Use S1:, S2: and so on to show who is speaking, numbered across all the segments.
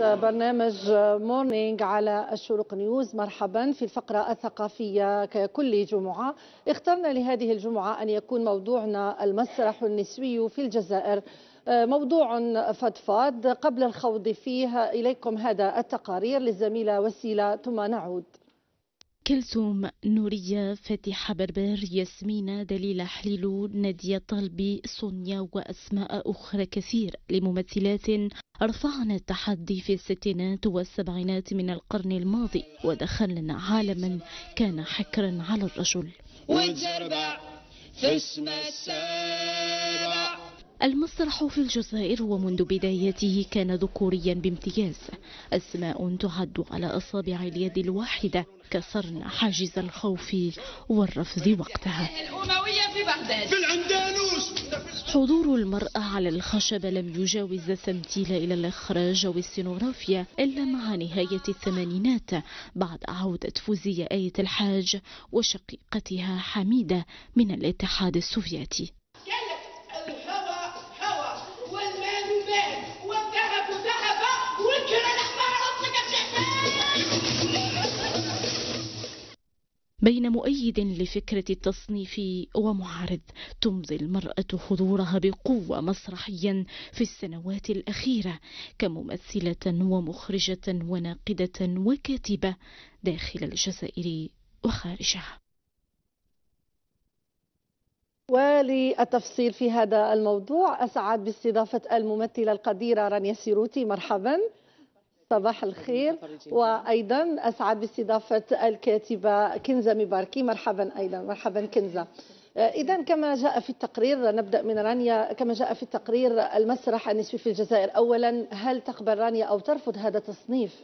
S1: برنامج Morning على الشروق نيوز مرحبا في الفقرة الثقافية ككل جمعة. اخترنا لهذه الجمعة أن يكون موضوعنا المسرح النسوي في الجزائر. موضوع فضفاض قبل الخوض فيه إليكم هذا التقرير للزميلة وسيلة ثم نعود.
S2: كلثوم نورية فتيحة بربار ياسمينة دليلة حليلو نادية طلبي سونيا وأسماء أخرى كثير. لممثلات رفعن التحدي في الستينات والسبعينات من القرن الماضي. ودخلنا عالما كان حكرا على الرجل. وتزربع في اسم المسرح في الجزائر ومنذ بدايته كان ذكوريا بامتياز. أسماء تعد على أصابع اليد الواحدة كسرن حاجز الخوف والرفض وقتها. الأموية في بغداد في حضور المرأة على الخشب لم يجاوز التمثيل إلى الإخراج والسينوغرافيا إلا مع نهاية الثمانينات بعد عودة فوزية آية الحاج وشقيقتها حميدة من الاتحاد السوفيتي. بين مؤيد لفكرة التصنيف ومعارض تمضي المرأة حضورها بقوة مسرحيا في السنوات الأخيرة كممثلة ومخرجة وناقدة وكاتبة داخل الجزائر وخارجها.
S1: وللتفصيل في هذا الموضوع أسعد باستضافة الممثلة القديرة رانيا سيروتي مرحبا. صباح الخير. وأيضا أسعد باستضافة الكاتبة كنزة مباركي. مرحبا أيضا. مرحبا كنزة. اذا كما جاء في التقرير نبدأ من رانيا. كما جاء في التقرير المسرح النسوي في الجزائر. اولا هل تقبل رانيا أو ترفض هذا التصنيف؟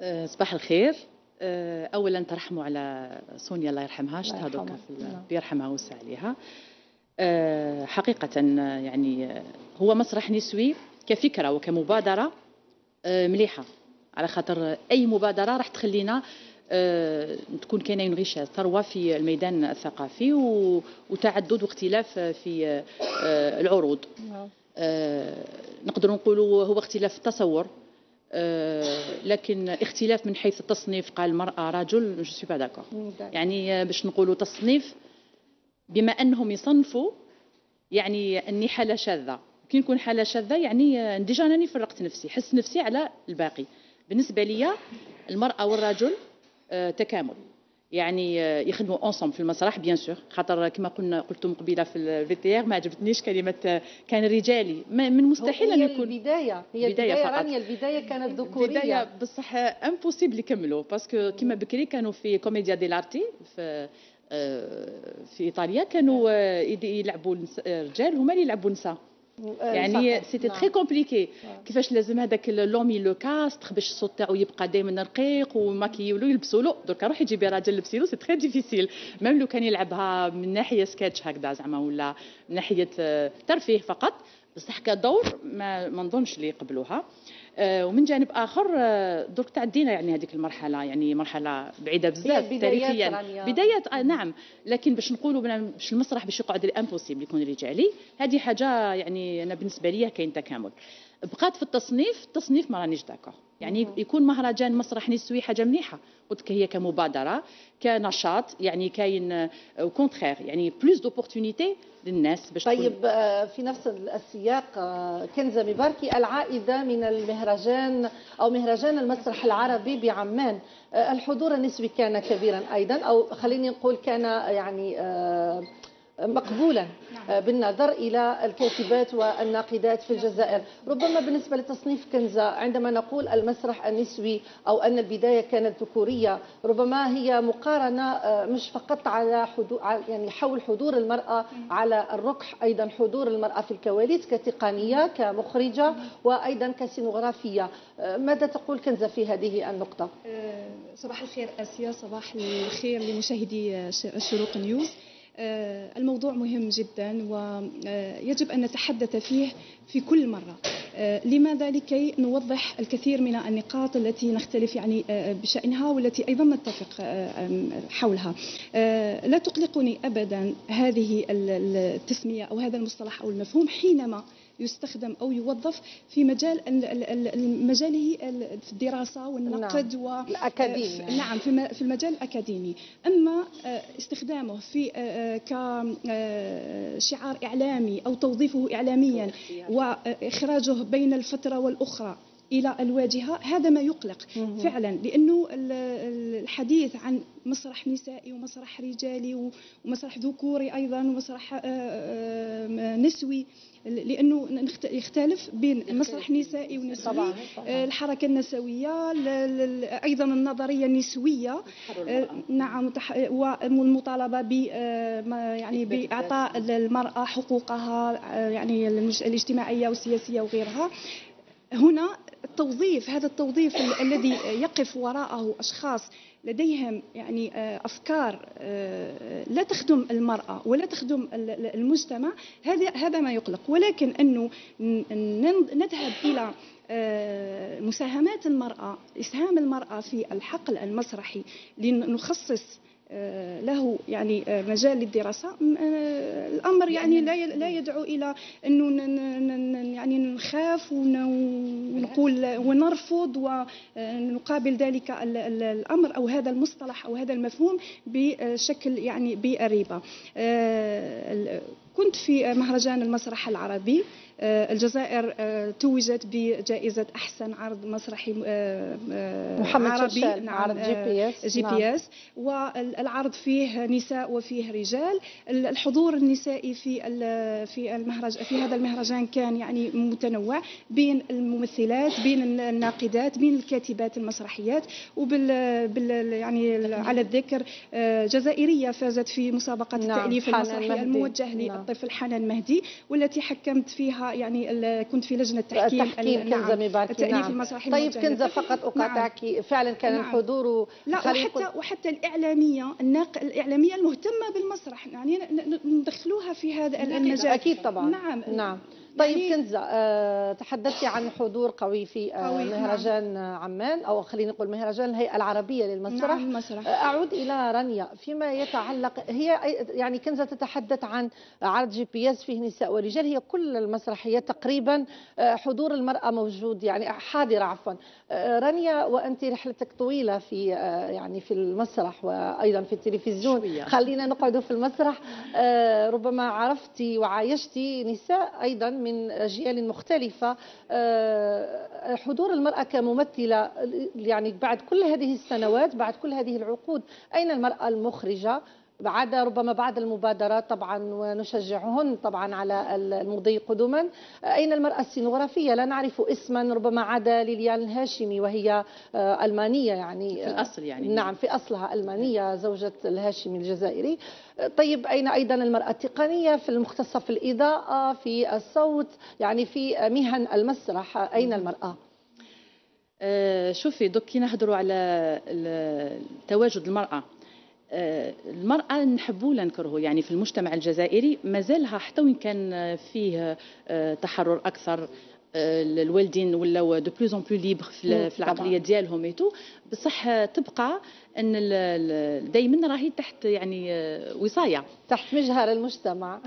S3: أه، صباح الخير. أه، اولا ترحموا على سونيا الله يرحمها. شفتها دوكا نعم. بيرحمها وسع عليها. حقيقة يعني هو مسرح نسوي كفكرة وكمبادرة. آه، مليحة. على خاطر أي مبادرة راح تخلينا آه، تكون كاينة une richesse ثروة في الميدان الثقافي وتعدد واختلاف في آه، العروض. نعم. نقدر نقولوا هو اختلاف التصور لكن اختلاف من حيث التصنيف. قال المرأة رجل je suis pas d'accord يعني باش نقولوا تصنيف بما أنهم يصنفوا يعني اني حاله شاذة. كي نكون حالة شاذة يعني déjà راني فرقت نفسي حس نفسي على الباقي. بالنسبة لي المرأة والرجل آه، تكامل. يعني آه، يخدموا ensemble في المسرح bien sûr خاطر كما قلنا قلتم قبيلة في الفي ما عجبتنيش كلمة آه، كان رجالي. من مستحيل
S1: أن يكون. البداية هي البداية, رانيا البداية كانت ذكورية. البدايه
S3: بصح impossible يكملوا. parce que كما بكري كانوا في commedia dell'arte في في إيطاليا كانوا يلعبوا رجال هما اللي يلعبوا نساء. يعني c'était très compliqué كيفاش لازم هذاك l'homme le castre باش الصوت تاعو يبقى دائما رقيق وماكيو له يلبسوا له. درك روح يجيبي راجل لبسي له c'est très difficile même لو كان يلعبها من ناحية سكتش هكذا زعما ولا من ناحية ترفيه فقط بصح كدور ما ما نظنش اللي يقبلوها. آه، ومن جانب آخر آه، درك تعدينا يعني هذيك المرحلة يعني مرحلة بعيدة بزاف تاريخيا. بدايات آه نعم. لكن باش نقولوا باش المسرح باش يقعد impossible يكون رجالي هذه حاجة يعني أنا بالنسبة لي كاين تكامل. بقات في التصنيف التصنيف ما رانيش d'accord. يعني يكون مهرجان مسرح نسوي حاجة مليحة. قلت لك هي كمبادرة كنشاط يعني كاين contraire يعني plus d'opportunités للناس
S1: باش طيب آه، في نفس السياق آه، كنزة مباركي العائدة من المهرجان أو مهرجان المسرح العربي بعمان. آه، الحضور النسبي كان كبيرا أيضا أو خليني نقول كان يعني مقبولا نعم. بالنظر إلى الكاتبات والناقدات في الجزائر. ربما بالنسبة لتصنيف كنزة عندما نقول المسرح النسوي أو أن البداية كانت ذكورية ربما هي مقارنة آه، مش فقط على حضور يعني حول حضور المرأة على الركح أيضا حضور المرأة في الكواليس كتقنية كمخرجة وأيضا كسينوغرافية. آه، ماذا تقول كنزة في هذه النقطة؟
S4: آه، صباح الخير أسيا. صباح الخير لمشاهدي الشروق نيوز. آه، الموضوع مهم جدا ويجب أن نتحدث فيه في كل مرة. لماذا؟ لكي نوضح الكثير من النقاط التي نختلف يعني بشأنها والتي أيضا نتفق حولها. لا تقلقني أبدا هذه التسمية أو هذا المصطلح أو المفهوم حينما يستخدم أو يوظف في مجال مجاله في الدراسة والنقد
S1: نعم. الأكاديمي
S4: آه، نعم في المجال الأكاديمي. أما آه، استخدامه في آه، كشعار إعلامي أو توظيفه اعلاميا واخراجه بين الفترة والأخرى إلى الواجهة هذا ما يقلق فعلا لأنه الحديث عن مسرح نسائي ومسرح رجالي ومسرح ذكوري أيضا ومسرح نسوي لأنه يختلف بين المسرح النسائي والنسوي طبعا طبعا. آه، الحركة النسوية أيضا النظرية النسوية آه، نعم والمطالبة ب آه، يعني بإعطاء المراه حقوقها يعني الاجتماعية والسياسية وغيرها. هنا التوظيف هذا التوظيف الذي يقف وراءه أشخاص لديهم يعني آه، أفكار آه، لا تخدم المرأة ولا تخدم المجتمع هذا هذا ما يقلق. ولكن أنه نذهب إلى آه، مساهمات المرأة إسهام المرأة في الحقل المسرحي لنخصص له يعني آه، مجال للدراسة. آه، الأمر يعني لا لا يدعو إلى أنه يعني نخاف ونقول ونرفض ونقابل ذلك الأمر أو هذا المصطلح أو هذا المفهوم بشكل يعني بالريبة كنت في مهرجان المسرح العربي آه، الجزائر آه، توجت بجائزة أحسن عرض مسرحي
S1: آه، محمد عربي نعم عرض
S4: GPS GP نعم. S والعرض فيه نساء وفيه رجال الحضور النسائي في في المهرج في هذا المهرجان كان يعني متنوع بين الممثلات بين الناقدات بين الكاتبات المسرحيات وبال بال يعني على الذكر جزائرية فازت في مسابقة نعم. التأليف المسرحي الموجه نعم. للطفل حنان مهدي والتي حكمت فيها يعني كنت في لجنة تحكيم
S1: تحكيم كنزه مباركي التاليف نعم. المسرحي طيب كنزه فقط أقاطعك. نعم. فعلا كان نعم. الحضور
S4: لا وحتى وحتى الإعلامية الناق الإعلامية المهتمة بالمسرح. يعني ندخلوها في هذا المجال
S1: أكيد طبعا. نعم. نعم. طيب يعني كنزة أه تحدثتي عن حضور قوي في أه قوي نعم. مهرجان نعم. عمان أو خلينا نقول مهرجان الهيئة العربية للمسرح نعم المسرح. أه أعود إلى رانيا فيما يتعلق هي يعني كنزة تتحدث عن عرض GPS فيه نساء ورجال هي كل المسرحيات تقريبا حضور المرأة موجود يعني حاضرة عفوا رانيا وأنت رحلتك طويلة في يعني في المسرح وأيضا في التلفزيون شوية. خلينا نقعد في المسرح ربما عرفتي وعايشتي نساء أيضا من أجيال مختلفة. آه، حضور المرأة كممثلة يعني بعد كل هذه السنوات بعد كل هذه العقود أين المرأة المخرجة؟ بعد ربما بعد المبادرات طبعا ونشجعهن طبعا على المضي قدما. أين المرأة السينوغرافية؟ لا نعرف اسما ربما عدا ليليان الهاشمي وهي آه، ألمانية يعني
S3: في الأصل يعني.
S1: نعم في أصلها ألمانية زوجة الهاشمي الجزائري. طيب أين أيضا المرأة التقنية في المختصة في الإضاءة في الصوت يعني في مهن المسرح؟ أين المرأة؟
S3: آه، شوفي دوك كي نهضروا على تواجد المرأة. آه، المرأة نحبو ولا نكرهو. يعني في المجتمع الجزائري مازالها حتى وين كان فيه آه، تحرر أكثر آه، الوالدين ولاو de plus en plus libres في العقلية ديالهم et tout بصح تبقى إن دائما راهي تحت يعني وصاية.
S1: تحت مجهر المجتمع.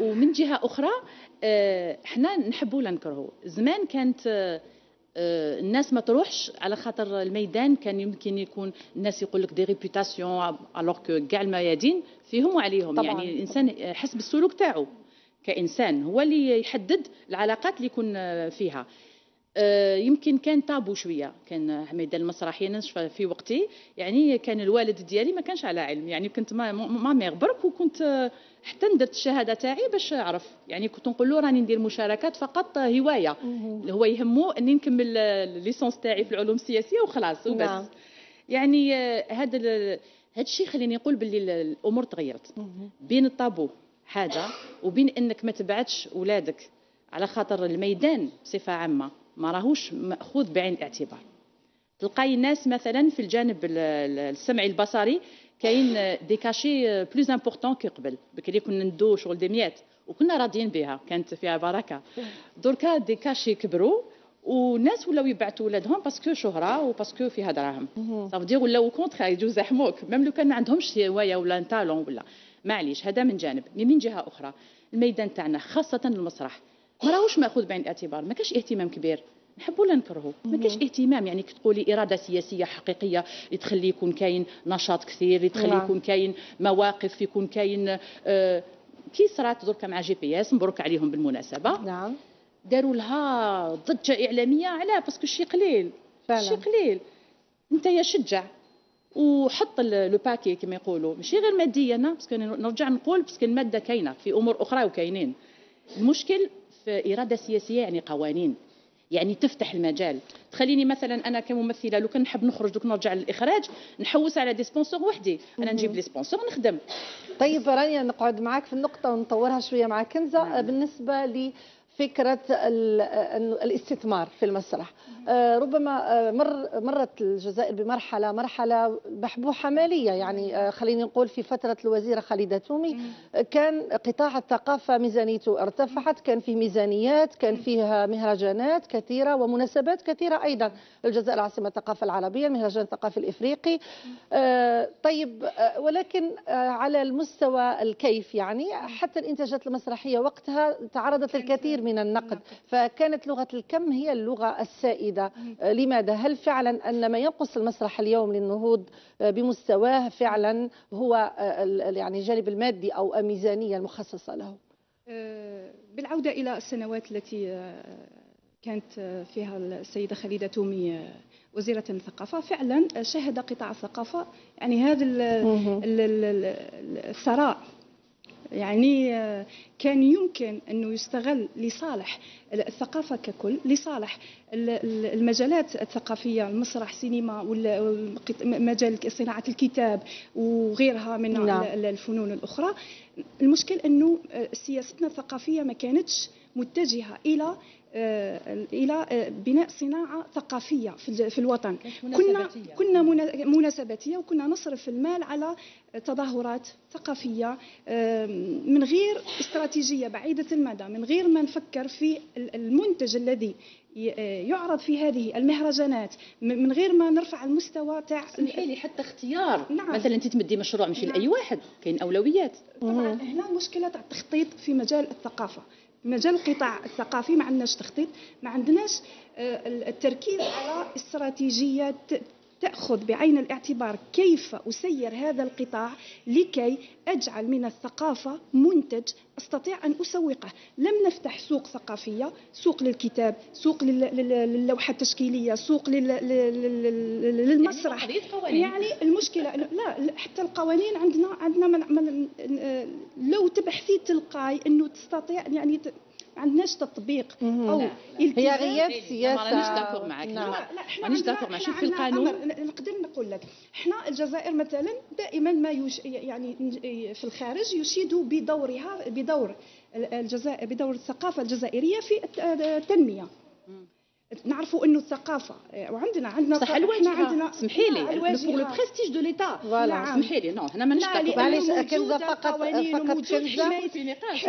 S3: ومن جهة أخرى إحنا نحبوا ولا نكرهوا زمان كانت آه، الناس ما تروحش على خاطر الميدان. كان يمكن يكون الناس يقول لك des réputations alors que كاع الميادين فيهم وعليهم. طبعاً. يعني الإنسان حسب السلوك تاعو كإنسان. هو اللي يحدد العلاقات اللي يكون فيها. آه، يمكن كان تابو شوية. كان ميدان المسرحيه في وقتي. يعني كان الوالد ديالي ما كانش على علم. يعني كنت ما ما برك وكنت حتى ندرت الشهادة تاعي باش أعرف. يعني كنت نقول له راني ندير مشاركات فقط هواية. هو يهمه إني نكمل الليسونس تاعي في العلوم السياسية وخلاص وبس. نعم. يعني هذا هذا الشيء خليني نقول باللي الأمور تغيرت. بين الطابو حاجة وبين إنك ما تبعتش اولادك على خاطر الميدان بصفة عامة. ما راهوش مأخوذ بعين الاعتبار. تلقاي الناس مثلا في الجانب السمعي البصري كاين des cachets plus importants que قبل. بكري كنا ندو شغل des miettes وكنا راضيين بها. كانت فيها بركة. دركا des cachets كبروا والناس ولاو يبعثوا ولادهم parce que شهرة و parce que فيها دراهم. ça veut dire ولاو contre يجوا يزاحموك même لو كان ما عندهمش هوايه ولا talent ولا. معليش هذا من جانب. mais من جهة أخرى الميدان تاعنا خاصة المسرح. ما راهوش ماخوذ بعين الاعتبار ما كاش اهتمام كبير. نحبوا ولا نكرهوا ما كاش اهتمام يعني كي تقولي إرادة سياسية حقيقية اللي تخلي يكون كاين نشاط كثير اللي تخلي
S1: نعم.
S3: يكون كاين مواقف يكون كاين آه كي صرات دركا مع GPS مبروك عليهم بالمناسبة.
S1: نعم.
S3: داروا لها ضجه إعلامية علاه parce que شي قليل.
S1: فعلا.
S3: شي قليل. انت يا شجع. وحط le paquet كما يقولوا. ماشي غير ماديا parce que نرجع نقول parce que المادة كاينة في أمور أخرى وكاينين. المشكل في إرادة سياسية يعني قوانين. يعني تفتح المجال. تخليني مثلا أنا كممثلة لو كان نحب نخرج donc نرجع للإخراج نحوس على des sponsors وحدي. أنا نجيب لي sponsor نخدم
S1: طيب رانيا نقعد معك في النقطة ونطورها شوية مع كنزة
S3: نعم.
S1: بالنسبة لفكرة ال- إنه الاستثمار في المسرح. ربما آه، مر مرت الجزائر بمرحلة مرحلة بحبوحة مالية. يعني آه، خليني نقول في فترة الوزيرة خالدة تومي آه، كان قطاع الثقافة ميزانيته ارتفعت كان فيه ميزانيات كان فيها مهرجانات كثيرة ومناسبات كثيرة أيضا. الجزائر عاصمة الثقافة العربية المهرجان الثقافي الإفريقي. آه، طيب آه، ولكن آه، على المستوى الكيف يعني حتى الإنتاجات المسرحية وقتها تعرضت للكثير من النقد. فكانت لغة الكم هي اللغة السائدة. آه، لماذا؟ هل فعلا أن ما ينقص المسرح اليوم للنهوض آه، بمستواه فعلا هو آه، يعني الجانب المادي أو الميزانية المخصصة له؟
S4: بالعودة إلى السنوات التي كانت فيها السيدة خليدة تومي وزيرة الثقافة فعلا شهد قطاع الثقافة يعني هذا الثراء يعني آه، كان يمكن أنه يستغل لصالح الثقافة ككل لصالح ال- ال- المجالات الثقافية المسرح سينما مجال صناعة الكتاب وغيرها من
S1: نعم.
S4: ال- الفنون الأخرى المشكل أنه آه، سياستنا الثقافية ما كانتش متجهة إلى آه، إلى آه، بناء صناعة ثقافية في الوطن. كنا كنا منا- مناسباتية وكنا نصرف المال على تظاهرات ثقافية من غير استراتيجية بعيدة المدى من غير ما نفكر في ال- المنتج الذي ي- يعرض في هذه المهرجانات من غير ما نرفع المستوى تاع
S3: لي حتى اختيار.
S4: نعم.
S3: مثلا أنت تمدي مشروع ماشي
S4: نعم.
S3: لاي واحد كاين أولويات.
S4: طبعا هنا المشكلة تاع التخطيط في مجال الثقافة. مجال القطاع الثقافي ما عندناش تخطيط ما عندناش آه، التركيز على استراتيجية ت- تأخذ بعين الاعتبار كيف أسير هذا القطاع لكي أجعل من الثقافة منتج أستطيع أن أسوقه لم نفتح سوق ثقافية سوق للكتاب سوق لل- لل- للوحه التشكيلية سوق لل- للمسرح. يعني المشكلة إنه لا حتى القوانين عندنا عندنا من لو تبحثي تلقاي إنه تستطيع يعني ما عندناش تطبيق. أو.
S1: هي غياب
S3: ما
S1: سياسة
S3: رانيش d'accord معك.
S1: نعم.
S4: لا لا إحنا
S3: مانيش d'accord مع
S4: إحنا
S3: شوف في القانون.
S4: نقدر نقول لك إحنا الجزائر مثلا دائما ما يش يعني في الخارج يشيد بدورها بدور الجزائر بدور الثقافة الجزائرية في الت- التنمية نعرفوا إنه الثقافة وعندنا عندنا
S3: صح الواجهة
S4: عندنا
S3: سمحي لي pour
S4: le.
S3: prestige de l'État
S1: voilà.
S4: نعم.
S3: سمحي لي non هنا مانيش
S1: معليش، كنزة فقط- فقط
S4: حماية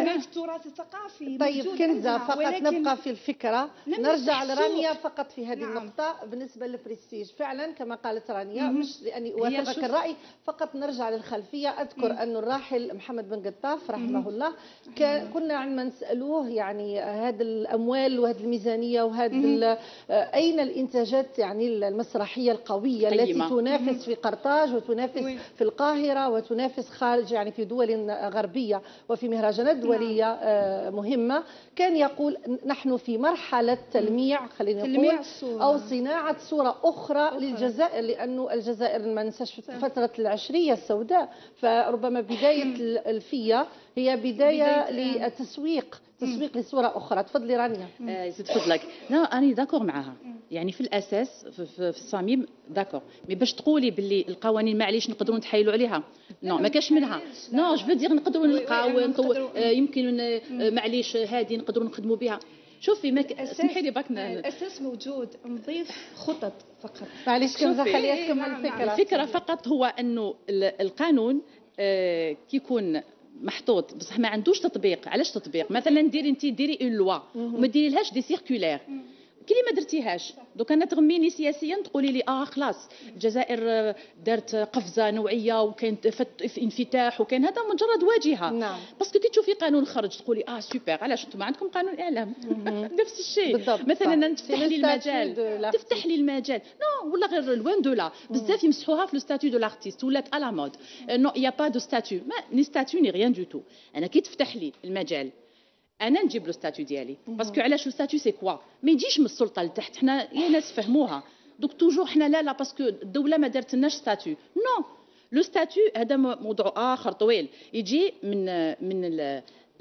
S3: نعم.
S4: التراث الثقافي
S1: طيب
S4: عندنا،
S1: فقط نبقى في الفكرة
S4: لم
S1: نرجع لرانيا. فقط في هذه
S4: نعم.
S1: النقطة بالنسبة للبرستيج فعلا كما قالت رانيا. مش لأني أوافقك
S3: شوف-
S1: الرأي فقط نرجع للخلفية أذكر أن الراحل محمد بن قطاف رحمه الله كنا عندما نسألوه يعني هذه الأموال وهذه الميزانية وهذه ال- أين الإنتاجات يعني المسرحية القوية التي. تنافس في قرطاج وتنافس. في القاهرة وتنافس خارج يعني في دول غربية وفي مهرجانات دولية آه، مهمة. كان يقول نحن في مرحلة تلميع خلينا
S4: تلميع
S1: نقول
S4: الصورة.
S1: أو صناعة صورة أخرى للجزائر لأنه الجزائر ما ننساش فترة العشرية السوداء. فربما بداية الألفية هي بداية
S4: بداية-
S1: للتسويق تسويق لصورة أخرى. تفضلي رانيا.
S3: آه، يزيد فضلك لا أني داكور معاها. يعني في الأساس في, في, الصميم داكور. mais باش تقولي باللي القوانين معليش نقدروا نتحايلوا عليها. non ما كاش منها. non je dirais نقدروا نلقاو آه، يمكن آه، معليش هذه نقدروا نخدموا بها. شوفي ما اسمحي لي باك
S4: الاساس موجود نضيف خطط فقط.
S1: معليش
S3: شوفي.
S1: خليها تكمل
S4: نعم، نعم.
S1: الفكرة
S3: الفكرة فقط هو أنه ال- القانون آه، كي يكون محطوط. بصح ما عندوش تطبيق. علاش تطبيق؟ مثلا ديري انت ديري une loi وما ديري لهاش des circulaires كي ما درتيهاش. دوك أنا تغميني سياسيا تقولي لي آه خلاص الجزائر دارت قفزة نوعية وكاين انفتاح وكاين هذا مجرد واجهة.
S1: نعم.
S3: باسكو كي تشوفي قانون خرج تقولي آه سوبر علاش أنتم عندكم قانون اعلام نفس الشيء. مثلا تفتح لي المجال. تفتح لي المجال. نو ولا غير لوان دو لا. بزاف يمسحوها في لو ستاتيو دو لارتيست ولات الا مود نو يا با دو ستاتيو ما ني ستاتيو ني ريان دو تو أنا كي تفتح لي المجال أنا نجيب le statut ديالي. parce que علاش le statut c'est quoi ما يجيش من السلطة لتحت. حنا يا ناس فهموها. donc toujours حنا لا لا parce que الدولة ما دارت لناش statut non le statut هذا موضوع آخر طويل. يجي من من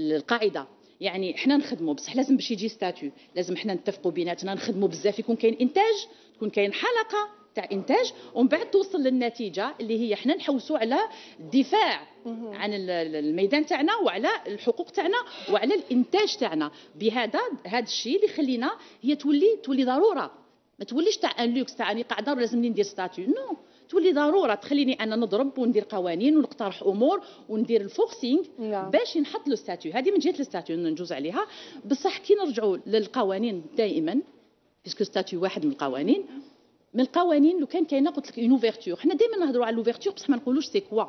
S3: القاعدة. يعني حنا نخدموا بصح لازم باش يجي statut. لازم حنا نتفقوا بيناتنا نخدموا بزاف. يكون كاين إنتاج تكون كاين حلقة تاع إنتاج ومن بعد توصل للنتيجة اللي هي حنا نحوسوا على الدفاع عن الميدان تاعنا وعلى الحقوق تاعنا وعلى الإنتاج تاعنا. بهذا هذا الشيء اللي خلينا هي تولي تولي ضرورة. ما توليش تاع un luxe تاع اني قاعدة لازمني ندير statut. non. تولي ضرورة تخليني أنا نضرب وندير قوانين ونقترح أمور وندير ال forcing
S1: نعم.
S3: باش نحط le statut. هذه من جهة ال statut نجوز عليها. بصح كي نرجعوا للقوانين دائما parce que statut واحد من القوانين من القوانين لو كان كاينة قلت لك une ouverture حنا دائما نهضروا على l'ouverture بصح ما نقولوش c'est quoi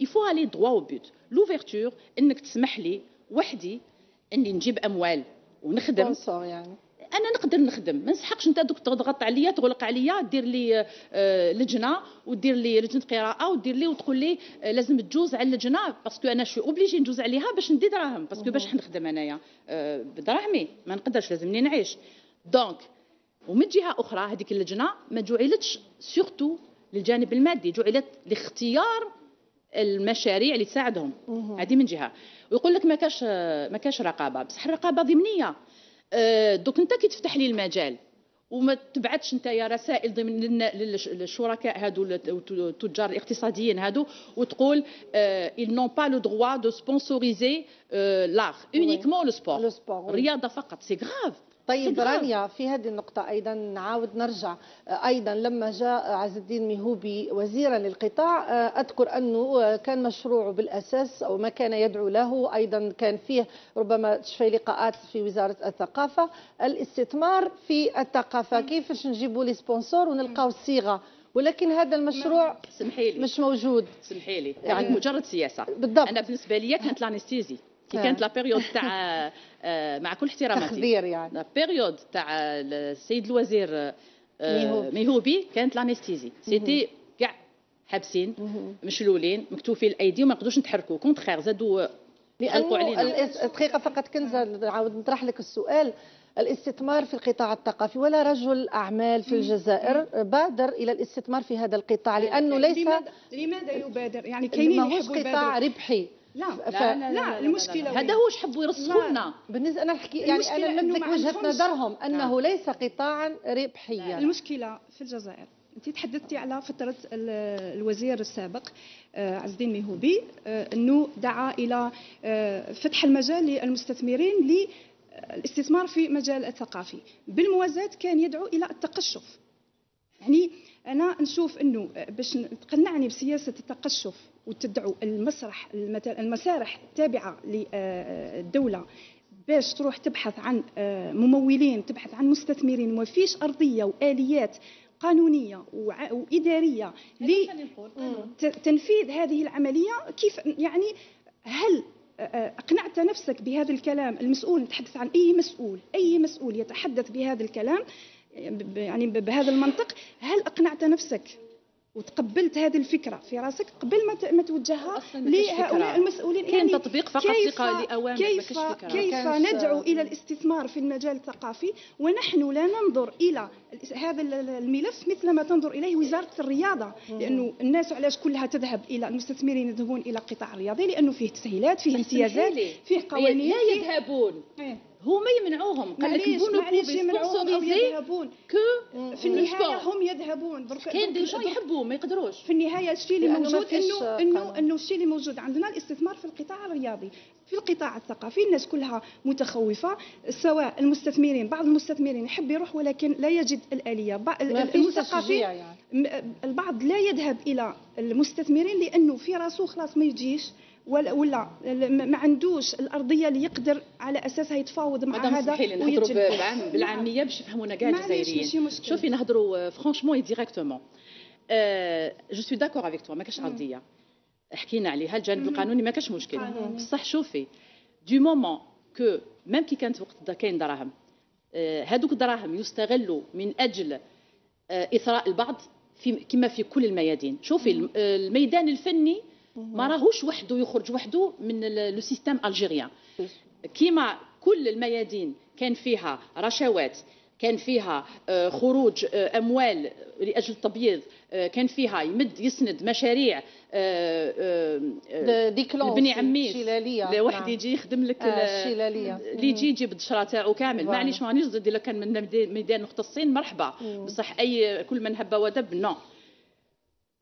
S3: il faut aller droit au but l'ouverture إنك تسمح لي وحدي إني نجيب أموال ونخدم.
S1: يعني.
S3: أنا نقدر نخدم. ما نسحقش انت donc تضغط عليا تغلق عليا دير لي آه لجنة ودير لي لجنة قراءة ودير لي وتقول لي آه لازم تجوز على اللجنة parce que أنا je suis obligée نجوز عليها باش ندي دراهم. parce que باش نخدم أنايا آه بدراهمي. ما نقدرش لازمني نعيش. donc ومن جهة أخرى هذيك اللجنة ما جعلتش surtout للجانب المادي جعلت لاختيار المشاريع اللي تساعدهم. هذه من جهة. ويقول لك ما كاش ما كاش رقابة. بصح الرقابة ضمنية. donc انت كي تفتح لي المجال وما تبعتش انت يا رسائل ضمن للشركاء هادو التجار الاقتصاديين هادو وتقول ils n'ont pas le droit de sponsoriser euh, l'art uniquement le sport. الرياضه فقط c'est grave
S1: طيب رانيا في هذه النقطة أيضا نعاود نرجع أيضا لما جاء عز الدين ميهوبي وزيرا للقطاع أذكر أنه كان مشروع بالأساس أو ما كان يدعو له أيضا كان فيه ربما شوي لقاءات في وزارة الثقافة الاستثمار في الثقافة. كيفاش نجيبوا les sponsors ونلقاو الصيغة؟ ولكن هذا المشروع
S3: سمحي لي.
S1: مش موجود.
S3: سمحي لي. يعني مجرد سياسة.
S1: بالضبط.
S3: أنا بالنسبة لي كانت l'anesthésie كي كانت la période تاع آه، مع كل احتراماتي.
S1: تخدير يعني.
S3: la période تاع السيد الوزير آه، ميهوبي كانت l'anesthésie. c'était كاع حابسين مشلولين مكتوفين الأيدي وما نقدروش نتحركوا. au contraire زادوا
S1: لأنه دقيقه فقط كنزه نعاود نطرح لك السؤال. الاستثمار في القطاع الثقافي ولا رجل أعمال في الجزائر بادر إلى الاستثمار في هذا القطاع؟ لأنه ليس
S4: لماذا, لماذا يبادر؟ يعني كاينين
S1: ماهوش قطاع ربحي.
S4: لا ف... لا, لا, لا, المشكلة
S3: هذا هو واش حبوا يرسخوا لنا
S1: بالنسبة أنا نحكي يعني أنا نملك وجهه نظرهم انه ليس قطاعا ربحيا
S4: المشكلة في الجزائر انت تحدثتي على فتره الوزير السابق آه، عز الدين ميهوبي آه، انه دعا إلى آه، فتح المجال للمستثمرين للاستثمار في مجال الثقافي بالموازاه كان يدعو إلى التقشف يعني أنا نشوف انه باش تقنعني بسياسه التقشف وتدعو المسرح المسارح التابعة للدوله باش تروح تبحث عن ممولين تبحث عن مستثمرين وما فيش أرضية وآليات قانونية وإدارية لتنفيذ هذه العملية كيف يعني هل أقنعت نفسك بهذا الكلام؟ المسؤول نتحدث عن أي مسؤول أي مسؤول يتحدث بهذا الكلام؟ يعني بهذا المنطق هل أقنعت نفسك؟ وتقبلت هذه الفكرة في راسك قبل ما ما توجهها لهؤلاء المسؤولين.
S3: كاين يعني تطبيق فقط كيف لاوامر
S4: كيف كيف ندعو إلى الاستثمار في المجال الثقافي؟ ونحن لا ننظر إلى هذا الملف مثل ما تنظر إليه وزارة الرياضة لأنه الناس علاش كلها تذهب إلى المستثمرين يذهبون إلى القطاع الرياضي؟ لأنه فيه تسهيلات فيه امتيازات فيه قوانين
S3: لا يذهبون. هما يمنعوهم.
S4: قال لك يكونوا يمنعوهم أو يذهبون. كو في النهاية هم يذهبون.
S3: كاين دي جون يحبوا ما يقدروش.
S4: في النهاية الشيء اللي موجود انه انه إنه الشيء اللي موجود عندنا الاستثمار في القطاع الرياضي في القطاع الثقافي. الناس كلها متخوفة سواء المستثمرين بعض المستثمرين يحب يروح ولكن لا يجد الآلية.
S1: المثقفين يعني.
S4: البعض لا يذهب إلى المستثمرين لأنه في راسه خلاص ما يجيش. ولا ولا ما عندوش الأرضية اللي يقدر على اساسها يتفاوض مع هذا
S3: ويتجلب بالعامية باش يفهمونا كاع الجزائريين. شوفي نهضروا franchement directement je suis d'accord avec toi ما كاش أرضية. حكينا عليها الجانب القانوني ما كاش مشكل. بصح شوفي du moment que même كي كانت وقت كاين دراهم هذوك الدراهم يستغلوا من أجل إثراء البعض في كما في كل الميادين. شوفي الميدان الفني ما راهوش وحده يخرج وحده من لو سيستيم الجيريان كيما كل الميادين كان فيها رشوات كان فيها خروج أموال لأجل التبييض كان فيها يمد يسند مشاريع بني عميس واحد نعم. يجي يخدم لك
S1: الشلاليه
S3: اللي يجي يجيب الدشره تاعو كامل. معليش مانيش ضد الا كان من ميدان مختصين مرحبا. بصح أي كل من هب ودب non.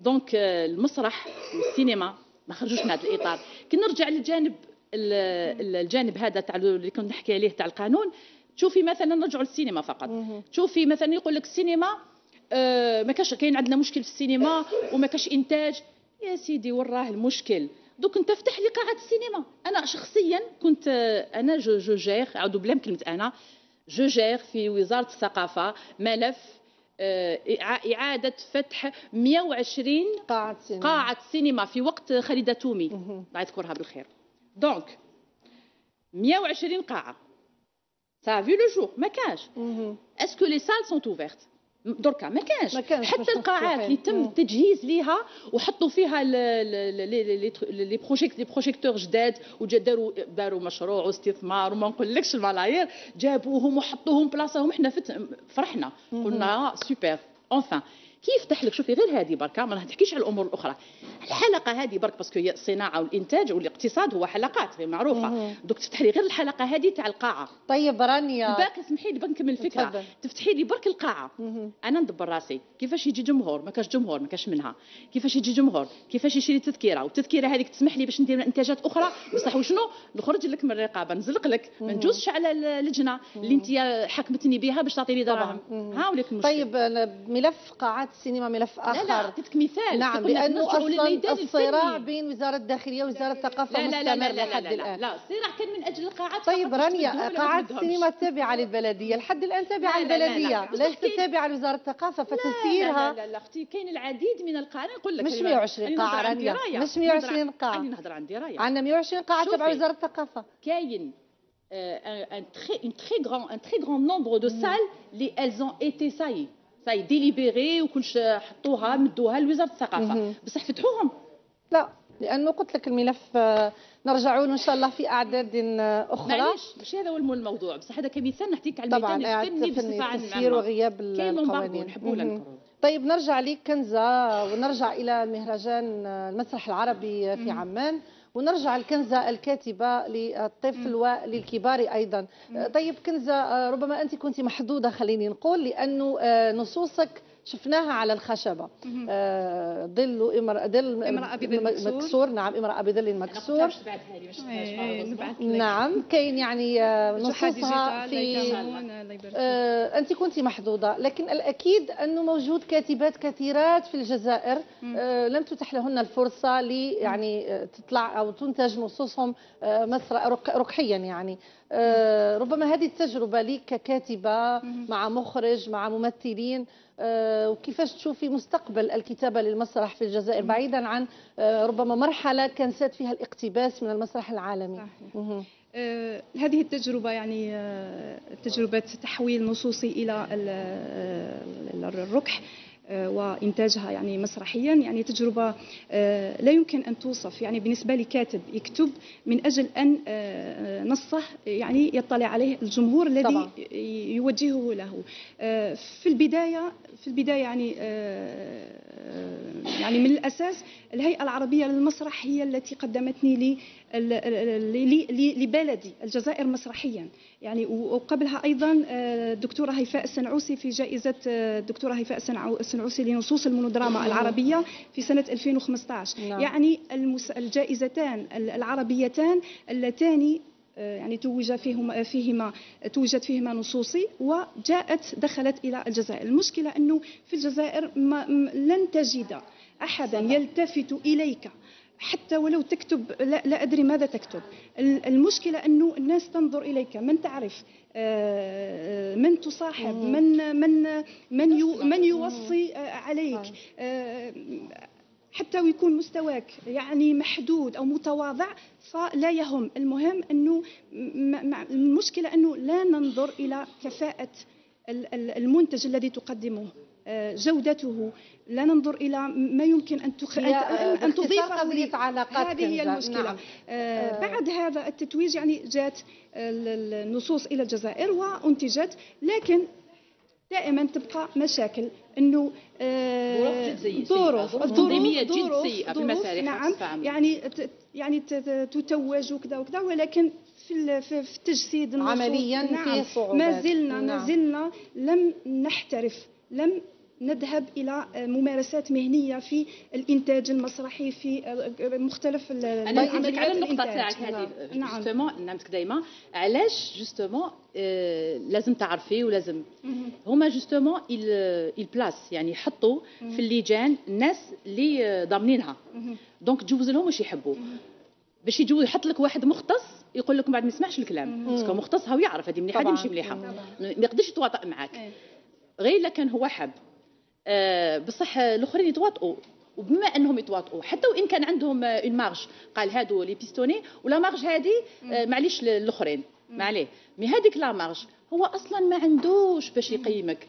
S3: donc المسرح والسينما ما خرجوش من هذا الإطار. كي نرجع للجانب الجانب هذا تاع اللي كنت نحكي عليه تاع القانون تشوفي مثلا نرجعوا للسينما فقط. تشوفي مثلا يقول لك السينما آه ما كاش كاين عندنا مشكل في السينما وما كاش إنتاج. يا سيدي وراه المشكل. دوك أنت افتح لي قاعة السينما. أنا شخصيا كنت أنا je je gère عاودوا بلا كلمة أنا je gère في وزارة الثقافة ملف آه، إعادة فتح 120
S1: قاعة سينما,
S3: قاعة سينما في وقت خالدة تومي. الله يذكرها بالخير. donc 120 قاعة. ça fait le jour ما كاش est-ce que les salles sont ouvertes دركا ما كانش. حتى القاعات اللي تم التجهيز ليها وحطوا فيها les project les projecteurs جداد وداروا داروا مشروع واستثمار وما نقولكش الملايير جابوهم وحطوهم بلاصهم إحنا فرحنا. قلنا super enfin كي يفتح لك؟ شوفي غير هذه بركة ما نحكيش على الأمور الأخرى. الحلقة هذه برك parce que هي الصناعه والإنتاج والاقتصاد هو حلقات غير معروفة. دوك تفتح لي غير الحلقة هذه تاع القاعة.
S1: طيب رانيا
S3: باقي اسمحي لي بنكمل الفكرة. تفتحي لي برك القاعة. أنا ندبر راسي. كيفاش يجي جمهور؟ ما كاش جمهور ما كاش منها. كيفاش يجي جمهور؟ كيفاش يشري تذكره والتذكره هذيك تسمح لي باش ندير إنتاجات أخرى. بصح وشنو؟ نخرج لك من الرقابة نزلق لك. ما نجوزش على اللجنة اللي أنت حكمتني بها باش تعطيني دراهم. ها ولك المشكل.
S1: طيب ملف قاعات السينما ملف اخر
S3: لا لا اعطيتك مثال
S1: نعم لأنه أصلا الصراع بين وزاره الداخليه ووزاره الثقافه
S3: لا لا
S1: مستمر
S3: لا لا
S1: لحد
S3: لا
S1: الان
S3: لا الصراع كان من أجل القاعات
S1: طيب رانيا قاعات السينما التابعه للبلديه لحد الان تابعه للبلديه ليست تابعه لوزاره الثقافه فتسييرها
S3: لا لا لا أختي كاين العديد من القاعات نقول لك
S1: مش 120 قاعه رانيا مش 120 قاعه
S3: أنا نهضر عن درايه
S1: عندنا 120 قاعه تبع وزاره الثقافه
S3: كاين un très, une très grand, un très grand nombre de salles, les, elles ont été ça ساي ديليبيري وكلش حطوها مدوها لوزاره الثقافه بصح فتحوهم
S1: لا لأنه قلت لك الملف آه، نرجعوا له إن شاء الله في أعداد آه، أخرى.
S3: معليش مش هذا هو الموضوع. بصح هذا كمثال نحكيك على الميدان الفني
S1: بصفه عامه وغياب القوانين.
S3: نحبوا
S1: طيب نرجع لك كنزه ونرجع إلى المهرجان آه، المسرح العربي في عمان. ونرجع لكنزة الكاتبة للطفل وللكبار أيضا. طيب كنزة ربما أنت كنت محدودة خليني نقول لأنه نصوصك شفناها على الخشبة. آه ظل امرأة ظل
S4: امرأة بظل
S1: مكسور نعم امرأة بظل مكسور
S4: إيه،
S1: نعم كاين يعني آه، نصوصها في آه أنت كنت محظوظة لكن الأكيد أنه موجود كاتبات كثيرات في الجزائر. آه لم تتح لهن الفرصة لي يعني آه، تطلع أو تنتج نصوصهم آه مسرح ركحيا يعني. ربما هذه التجربة لي ككاتبة مع مخرج مع ممثلين آه، وكيفاش تشوفي مستقبل الكتابة للمسرح في الجزائر؟ بعيدا عن آه، ربما مرحلة كان ساد فيها الاقتباس من المسرح العالمي.
S4: صحيح. آه هذه التجربة يعني آه تجربة تحويل نصوصي إلى الركح. آه، وإنتاجها يعني مسرحيا يعني تجربة آه، لا يمكن أن توصف يعني بالنسبة لكاتب يكتب من أجل أن آه، نصه يعني يطلع عليه الجمهور الذي طبعا. يوجهه له في البداية في البداية يعني يعني من الأساس الهيئة العربية للمسرح هي التي قدمتني لبلدي الجزائر مسرحيا. يعني وقبلها أيضا الدكتوره هيفاء السنعوسي في جائزة الدكتوره هيفاء السنعوسي لنصوص المونودراما العربية في سنة 2015 نعم. يعني الجائزتان العربيتان اللتان يعني توج فيهما فيهما توجت فيهما نصوصي وجاءت دخلت إلى الجزائر. المشكلة أنه في الجزائر ما لن تجد احدا يلتفت إليك حتى ولو تكتب لا, لا أدري ماذا تكتب. المشكلة أنه الناس تنظر إليك. من تعرف؟ آه، من تصاحب؟ من من من من يوصي آه، عليك. آه، حتى ويكون مستواك يعني محدود أو متواضع فلا يهم. المهم أنه المشكلة أنه لا ننظر إلى كفاءة المنتج الذي تقدمه جودته. لا ننظر إلى ما يمكن أن تخ...
S1: ان تضيف قضيه علاقات
S4: هذه هي المشكلة. نعم. آه بعد هذا التتويج يعني جات النصوص إلى الجزائر وأنتجت لكن دائما تبقى مشاكل إنه
S3: آه
S4: ظروف
S3: تنظيميه جد سيئه في المسارح
S4: نعم. يعني يعني تتوج وكذا وكذا ولكن في في تجسيد النصوص.
S1: عمليا
S4: نعم.
S1: فيه صعوبات.
S4: ما زلنا نعم. ما زلنا لم نحترف لم نذهب إلى ممارسات مهنية في الإنتاج المسرحي في مختلف
S3: أنا نعطيك على النقطة تاعك هذه. نعم. نعمتك دائما علاش justement آه لازم تعرفي ولازم؟ هما justement ils placent يعني يحطوا في اللجان الناس اللي ضامنينها. donc تجوز لهم واش يحبوا. باش يجوز يحط لك واحد مختص يقول لك بعد ما يسمعش الكلام. parce que مختص هو يعرف هذه مليحة هذه ماشي مليحة. ما يقدرش يتواطئ معاك. إيه. غير إلا كان هو حب آه، بصح الأخرين يتواطئوا وبما أنهم يتواطئوا حتى وإن كان عندهم une marge قال هادو les pistonnés و la marge هادي؟ آه، معليش الاخرين ما عليه. mais هذيك la marge هو أصلا ما عندوش باش يقيمك.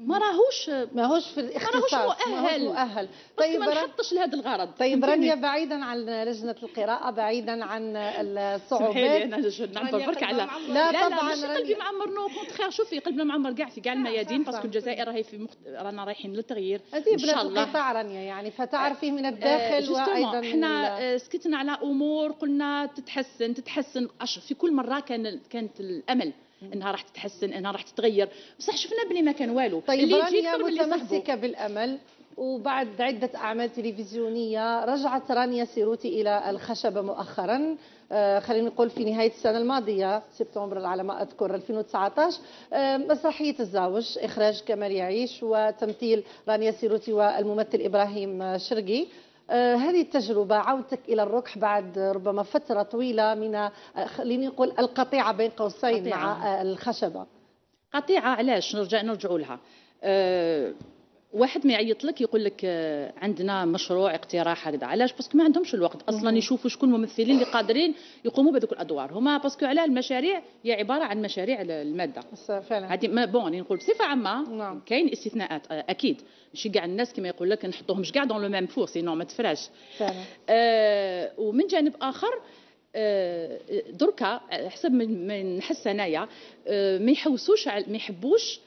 S3: ما راهوش
S1: ماهوش في الاختصاص
S3: ما راهوش مؤهل.
S1: مؤهل
S3: طيب ما نحطش لهذا الغرض.
S1: طيب رانيا بعيدا عن لجنة القراءة بعيدا عن الصعوبات.
S3: أنا نعبر برك على
S1: لا, لا
S3: طبعا لا قلبي معمر non au contraire شوفي قلبنا معمر كاع في كاع الميادين parce que الجزائر راهي في مخت... رانا رايحين للتغيير.
S1: إن شاء الله. القطاع رانيا يعني فتعرفي من الداخل
S3: آه
S1: وأيضا
S3: إحنا آه سكتنا على أمور قلنا تتحسن تتحسن. في كل مرة كان كانت الأمل. إنها راح تتحسن إنها راح تتغير. بصح شفنا بلي ما كان والو.
S1: طيب اللي رانيا متمسكة بالأمل وبعد عدة أعمال تلفزيونية رجعت رانيا سيروتي إلى الخشبة مؤخرا. آه خلينا نقول في نهاية السنة الماضية سبتمبر على ما أذكر 2019 آه مسرحية الزاوج إخراج كمال يعيش وتمثيل رانيا سيروتي والممثل إبراهيم شرقي. هذه التجربة عودتك إلى الركح بعد ربما فترة طويلة من آه، خليني نقول القطيعة بين قوسين. مع آه، الخشبة.
S3: قطيعة علاش؟ نرجع نرجعوا لها. واحد ما يعيط لك يقول لك عندنا مشروع اقتراح هكذا علاش؟ parce que ما عندهمش الوقت. أصلا يشوفوا شكون الممثلين اللي قادرين يقوموا بهذوك الأدوار. هما parce que على المشاريع هي عبارة عن مشاريع المادة.
S1: فعلا.
S3: هذه bon نقول بصفة عامة نعم. كاين استثناءات أكيد. ماشي كاع الناس كما يقول لك نحطوهمش كاع dans le même four sinon ما تفراش
S1: فعلا.
S3: آه ومن جانب آخر آه دركا حسب من نحس أنايا آه ما يحوسوش ما يحبوش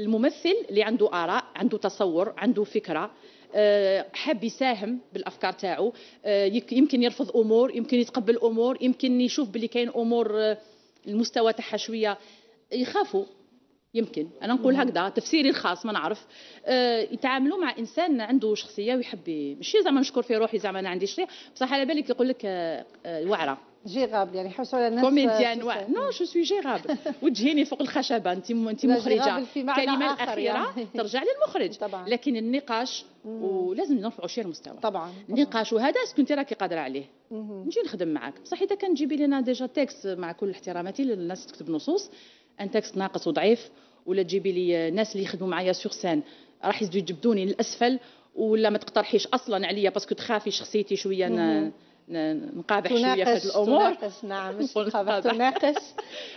S3: الممثل اللي عنده آراء عنده تصور عنده فكرة آه، حاب يساهم بالأفكار تاعو آه، يمكن يرفض أمور يمكن يتقبل أمور يمكن يشوف باللي كاين أمور آه، المستوى تاعها شوية يخافوا يمكن. أنا نقول هكذا تفسيري الخاص ما نعرف. أه يتعاملوا مع إنسان عنده شخصية ويحب ماشي زعما نشكر في روحي زعما أنا عندي شيء بصح على بالك يقول لك أه وعرة.
S1: gérable يعني حوسوا على الناس
S3: comédien وا non je suis gérable وتجهيني فوق الخشبة انت انت مخرجة. الكلمة الأخيرة يعني. ترجع للمخرج.
S1: طبعا.
S3: لكن النقاش ولازم نرفعوا شي المستوى
S1: طبعا
S3: النقاش وهذا est-ce que انت راكي قادرة عليه. نجي نخدم معاك. بصح إذا كان تجيبي لنا déjà texte مع كل احتراماتي للناس تكتب نصوص un texte ناقص وضعيف ولا تجيبي لي ناس اللي يخدموا معايا sur scène راح يزيدوا يجبدوني للأسفل ولا ما تقترحيش أصلا عليا parce que تخافي شخصيتي شوية نقابح شوية في الأمور.
S1: تناقش نعم مش تناقش.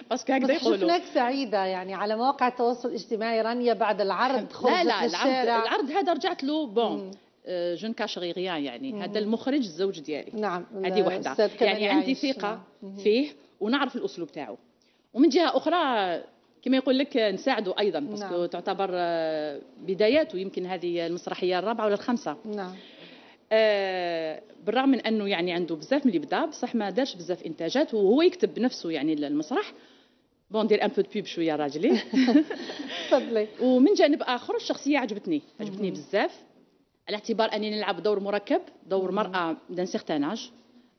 S3: parce que هكذا يقولوا
S1: شفناك سعيدة يعني على مواقع التواصل الاجتماعي رانيا بعد العرض
S3: لا لا العرض, العرض هذا رجعت له bon je ne cache rien يعني. هذا المخرج الزوج ديالي.
S1: نعم
S3: هذه وحدة. يعني عندي ثقة فيه ونعرف الأسلوب تاعو. ومن جهة أخرى كما يقول لك نساعده أيضا parce que نعم. تعتبر آه، بداياته يمكن هذه المسرحية الرابعة ولا الخامسة.
S1: نعم.
S3: بالرغم من أنه يعني عنده بزاف من اللي بدا بصح ما دارش بزاف إنتاجات وهو يكتب بنفسه يعني المسرح. bon ندير un peu pub شوية راجلي.
S1: تفضلي.
S3: ومن جانب آخر الشخصية عجبتني عجبتني بزاف. على اعتبار أني نلعب دور مركب دور مرأة دان سيغتان اج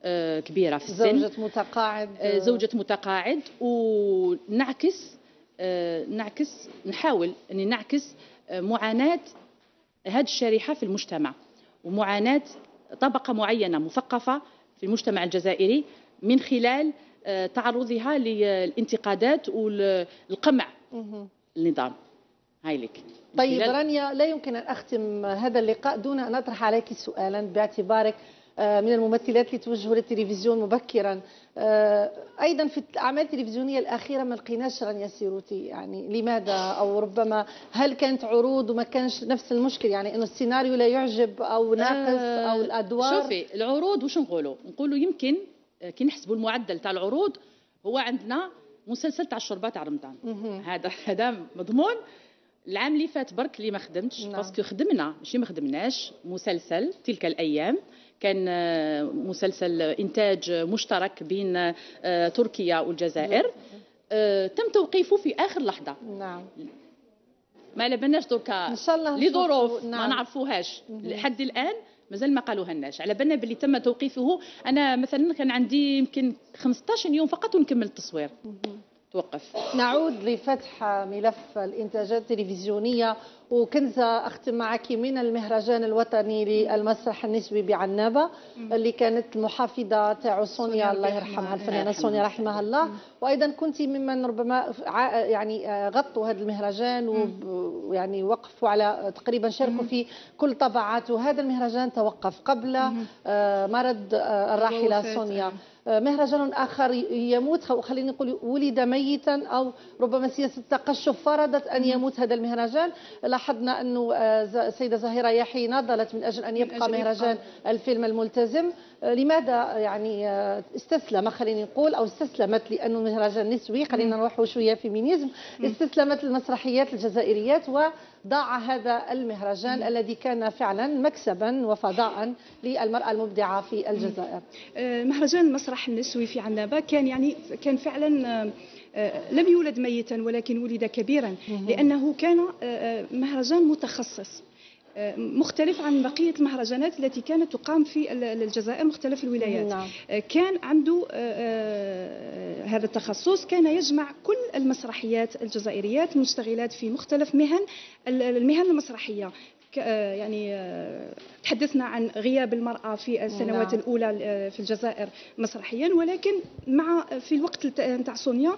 S3: آه كبيرة في السن.
S1: زوجة متقاعد.
S3: آه زوجة متقاعد. ونعكس آه نعكس نحاول أني نعكس آه معاناة هذه الشريحة في المجتمع. ومعاناة طبقة معينة مثقفة في المجتمع الجزائري من خلال آه، تعرضها للانتقادات والقمع. النظام. هاي لك.
S1: طيب رانيا لا يمكن أن أختم هذا اللقاء دون أن أطرح عليك سؤالا باعتبارك من الممثلات اللي توجهوا للتلفزيون مبكرا. آه، أيضا في الأعمال التلفزيونية الأخيرة ما لقيناش رانيا سيروتي. يعني لماذا؟ أو ربما هل كانت عروض وما كانش نفس المشكل؟ يعني إنه السيناريو لا يعجب أو ناقص أو الأدوار.
S3: شوفي العروض واش نقولوا؟ نقولوا يمكن كي نحسبوا المعدل تاع العروض هو عندنا مسلسل تاع الشربه تاع رمضان. هذا هذا مضمون. العام اللي فات برك اللي ما خدمتش نعم. باسكو خدمنا ماشي ما خدمناش مسلسل تلك الأيام. كان آه، مسلسل إنتاج مشترك بين آه، تركيا والجزائر. آه، تم توقيفه في آخر لحظة.
S1: نعم.
S3: ما على بالناش دركا
S1: إن شاء الله
S3: لظروف نعم. ما نعرفوهاش. لحد الآن مازال ما قالوها لناش على بالنا باللي تم توقيفه. أنا مثلا كان عندي يمكن 15 يوم فقط ونكمل التصوير. توقف.
S1: نعود لفتح ملف الإنتاجات التلفزيونية وكنزة أختم معك من المهرجان الوطني للمسرح النسبي بعنابة اللي كانت المحافظة تاع سونيا الله يرحمها الفنانة سونيا رحمها الله. وأيضا كنت ممن ربما يعني غطوا هذا المهرجان ويعني وقفوا على تقريبا شاركوا في كل طبعات وهذا المهرجان توقف قبل آه، مرض آه، الراحلة سونيا. مهرجان آخر يموت. خليني نقول ولد ميتا أو ربما سياسة التقشف فرضت أن يموت هذا المهرجان. لاحظنا أنه السيدة زهيرة يحيى ناضلت من أجل أن يبقى مهرجان الفيلم الملتزم. لماذا يعني استسلم؟ خليني نقول أو استسلمت لأنه مهرجان نسوي. خلينا نروح شوية féminisme. استسلمت المسرحيات الجزائريات وضاع هذا المهرجان الذي كان فعلا مكسبا وفضاء للمرأة المبدعة في الجزائر.
S4: آه، مهرجان المسرح النسوي في عنابة كان يعني كان فعلا آه، آه، لم يولد ميتا ولكن ولد كبيرا لأنه كان مهرجان متخصص. مختلف عن بقية المهرجانات التي كانت تقام في الجزائر مختلف الولايات نعم. كان عنده آه، آه، هذا التخصص كان يجمع كل المسرحيات الجزائريات المشتغلات في مختلف مهن المهن المسرحية آه، يعني آه، تحدثنا عن غياب المرأة في السنوات نعم. الأولى آه، في الجزائر مسرحيا ولكن مع في الوقت نتاع سونيا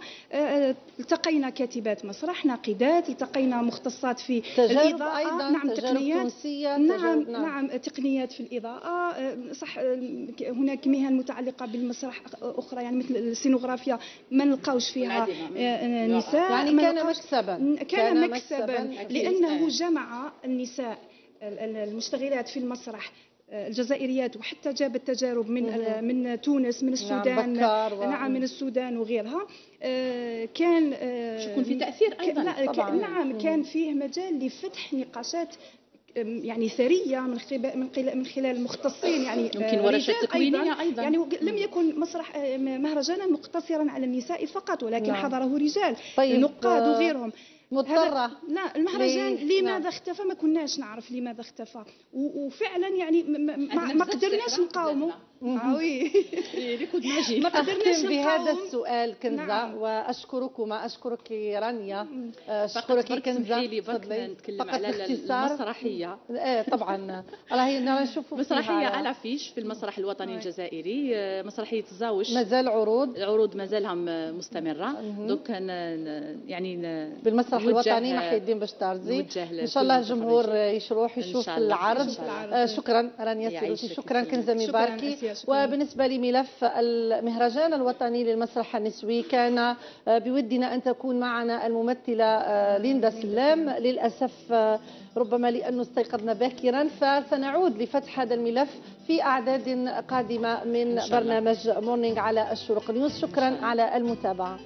S4: التقينا كاتبات مسرح ناقدات التقينا مختصات في
S1: الإضاءة. أيضا
S4: نعم
S1: تقنيات.
S4: نعم, نعم. نعم تقنيات في الإضاءة. صح هناك مهن متعلقة بالمسرح أخرى يعني مثل السينوغرافيا ما نلقاوش فيها نساء
S1: يعني كان مكسبا.
S4: كان مكسبا. لأنه جمع النساء. المشتغلات في المسرح آه، الجزائريات وحتى جابت تجارب من من تونس من نعم، السودان.
S1: نعم,
S4: نعم من السودان وغيرها. آه، كان
S3: آه، يكون في تأثير أيضا
S4: لا طبعا. نعم كان فيه مجال لفتح نقاشات يعني ثرية من من من خلال المختصين يعني
S3: يمكن ورشات تكوينيه أيضا,
S4: أيضا. يعني لم يكن مسرح مهرجانا مقتصرا على النساء فقط ولكن نعم. حضره رجال طيب نقاد وغيرهم.
S1: مضطرة.
S4: لا المهرجان ليه؟ لماذا نعم. اختفى؟ ما كناش نعرف لماذا اختفى. وفعلا يعني ما, ما قدرناش نقاومه.
S3: آه، وي
S1: ما قدرناش بهذا السؤال كنزة نعم. وأشكركما. أشكرك رانيا. أشكرك
S3: كنزة. فضلي نتكلم على المسرحية.
S1: إيه طبعا. راهي نشوفوا
S3: مسرحية على فيش في المسرح الوطني الجزائري. آه، مسرحية تزاوج
S1: مازال عروض.
S3: العروض مازالها مستمرة. دوك يعني
S1: بالمسرح الوطني محي الدين بشتارزي إن شاء الله الجمهور يشروح يشوف العرض. شكرا رانيا سيروتي شكرا كنزة مباركي. وبالنسبة لملف المهرجان الوطني للمسرح النسوي كان آه، بودنا أن تكون معنا الممثلة آه، ليندا سلام. للأسف ربما لأنه استيقظنا باكرا فسنعود لفتح هذا الملف في أعداد قادمة من برنامج مورنينج على الشروق نيوز. شكرا على المتابعة.